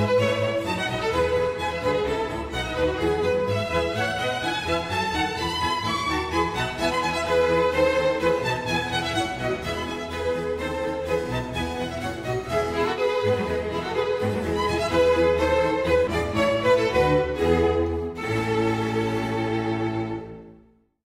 Música